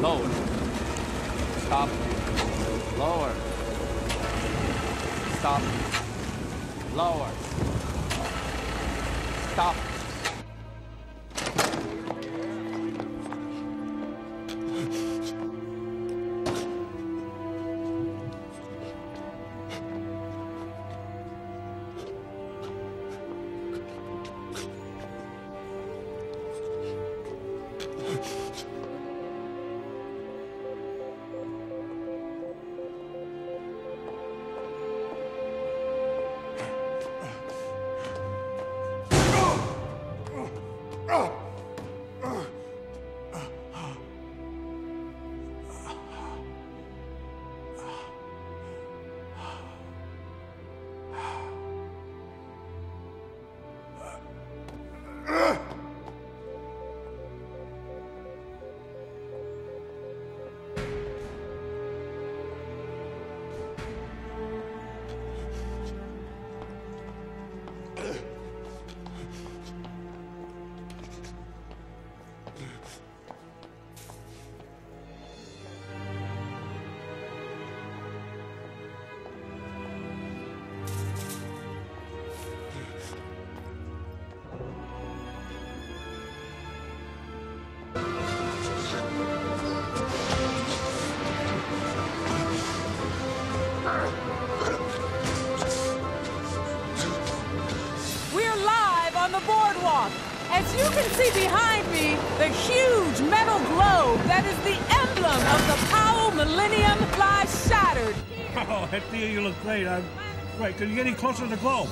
Lower. Stop. Lower. Stop. Lower. Stop. We're on the boardwalk. As you can see behind me, the huge metal globe that is the emblem of the Powell Millennium lies shattered. Oh, Hector, you look great. I'm... Wait, can you get any closer to the globe?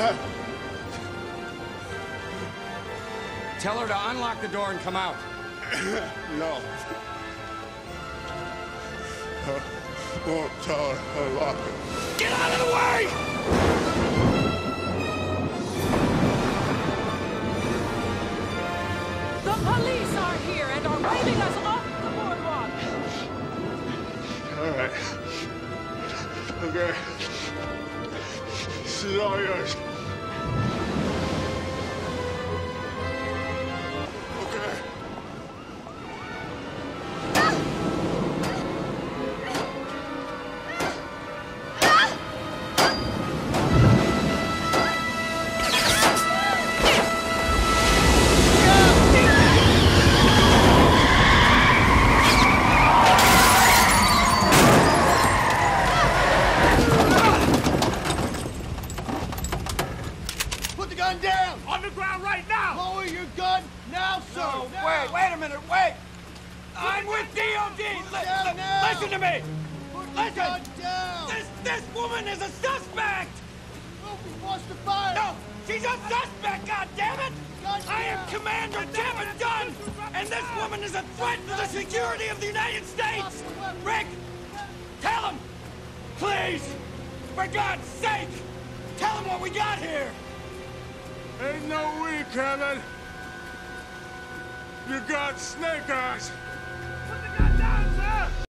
Tell her to unlock the door and come out. No. I won't tell her to lock it. Get out of the way! The police are here and are waving us off the boardwalk. All right. Okay. This now! No, wait, wait a minute, wait! I'm with DOD! Li- down li- now. listen to me! Put Listen! gun down! This, this woman is a suspect! Nobody wants to fire! No, she's a suspect, goddammit! Gun I am. Commander David Dunne, and this woman is a threat to the security of the United States! Rick, tell him! Please! For God's sake! Tell him what we got here! Ain't no we, Kevin. You got snake eyes.